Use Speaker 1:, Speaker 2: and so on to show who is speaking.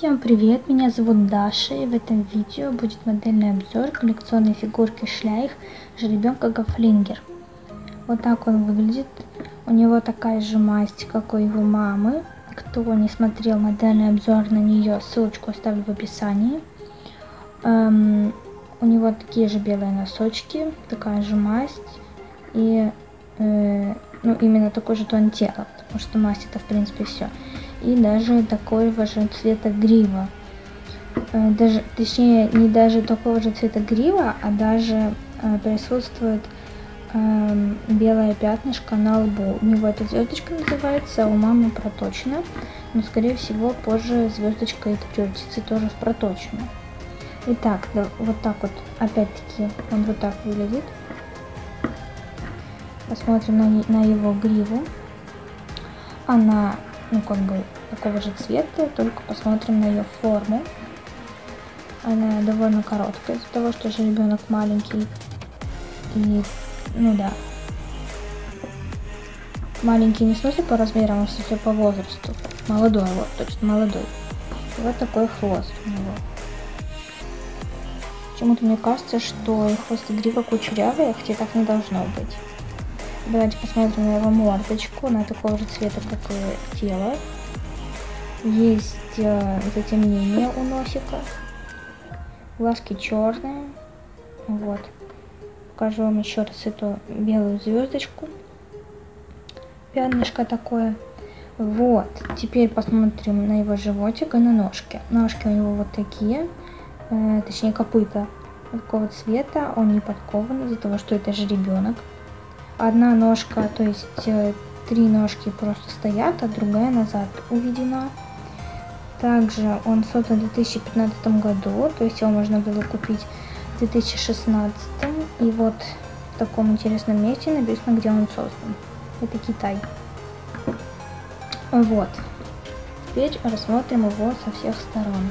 Speaker 1: Всем привет, меня зовут Даша и в этом видео будет модельный обзор коллекционной фигурки Шляйх жеребенка Гафлингер. Вот так он выглядит, у него такая же масть, как у его мамы. Кто не смотрел модельный обзор на нее, ссылочку оставлю в описании. Эм, у него такие же белые носочки, такая же масть и э, ну, именно такой же тон тела, потому что масть это в принципе все и даже такого же цвета грива. Э, даже, точнее, не даже такого же цвета грива, а даже э, присутствует э, белое пятнышко на лбу. У него эта звездочка называется, у мамы проточена, но скорее всего позже звездочка это превратится тоже в проточную. Итак, да, вот так вот, опять-таки, он вот так выглядит. Посмотрим на, на его гриву. Она ну как бы такого же цвета, только посмотрим на ее форму. Она довольно короткая из-за того, что же ребенок маленький. И, ну да, маленький не в по размерам, а в смысле по возрасту. Молодой, вот, точно молодой. И вот такой хвост у него. Почему-то мне кажется, что хвост и грива кучерявые, хотя так не должно быть. Давайте посмотрим на его мордочку. Она такого же цвета, как и тело. Есть э, затемнение у носика. Глазки черные. Вот. Покажу вам еще раз эту белую звездочку. Пятнышко такое. Вот. Теперь посмотрим на его животик и на ножки. Ножки у него вот такие. Э, точнее копыта такого цвета. Он не подкован из-за того, что это же ребенок одна ножка, то есть э, три ножки просто стоят, а другая назад уведена. Также он создан в 2015 году, то есть его можно было купить в 2016. И вот в таком интересном месте написано, где он создан. Это Китай. Вот. Теперь рассмотрим его со всех сторон.